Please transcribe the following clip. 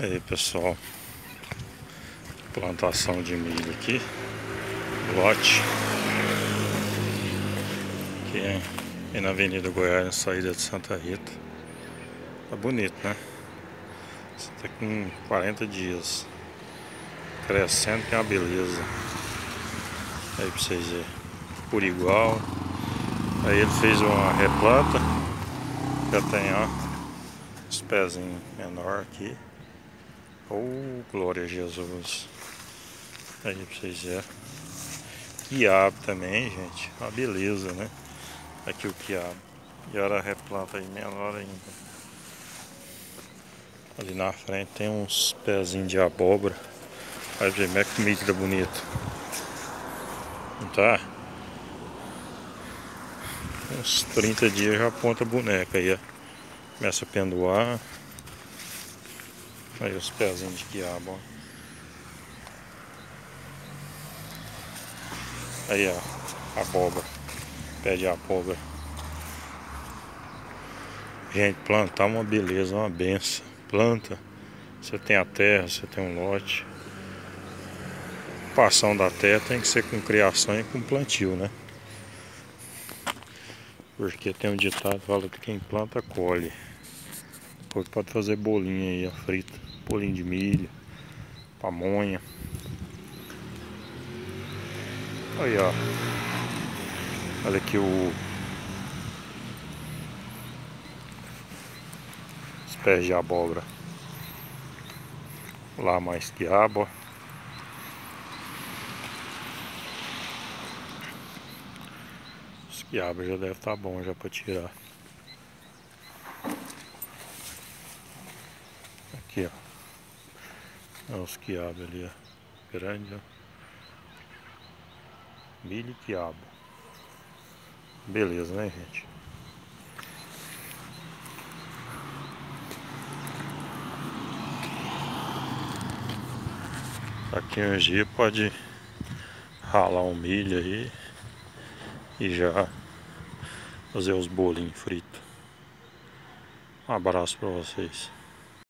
Aí pessoal, plantação de milho aqui, lote, aqui é na Avenida Goiás, na saída de Santa Rita, tá bonito né, você tá com 40 dias, crescendo que é uma beleza, aí pra vocês verem, por igual, aí ele fez uma replanta, já tem ó, os pezinhos menor aqui, Oh, glória a Jesus. Aí pra vocês verem. Quiabo também, gente. Uma beleza, né? Aqui o quiabo. E agora replanta aí menor ainda. Ali na frente tem uns pezinhos de abóbora. Olha ver como é que tá bonito. Não tá? Uns 30 dias já aponta a boneca aí, ó. Começa a penduar. Aí os pezinhos de quiabo, ó. Aí, ó, abóbora. Pé de abóbora. Gente, plantar uma beleza, uma benção. Planta. Você tem a terra, você tem um lote. Passão da terra tem que ser com criação e com plantio, né? Porque tem um ditado que fala que quem planta colhe. Depois pode fazer bolinha aí, ó, frita bolinho de milho, pamonha. Aí, ó. Olha aqui o... Os pés de abóbora. Lá mais quiabo. Os quiabos já deve estar tá bom já para tirar. Aqui, ó. Olha os quiabos ali, ó. Grande, ó. Milho e quiabo. Beleza, né, gente? Aqui um dia pode ralar um milho aí e já fazer os bolinhos fritos. Um abraço para vocês.